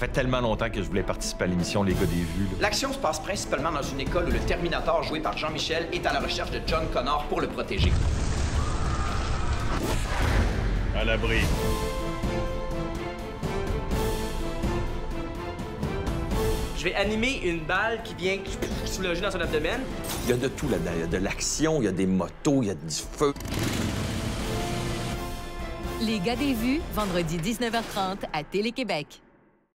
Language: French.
fait tellement longtemps que je voulais participer à l'émission Les gars des vues. L'action se passe principalement dans une école où le Terminator, joué par Jean-Michel, est à la recherche de John Connor pour le protéger. À l'abri. Je vais animer une balle qui vient soulager dans son abdomen. Il y a de tout là-dedans. Il y a de l'action, il y a des motos, il y a du feu. Les gars des vues, vendredi 19h30 à Télé-Québec.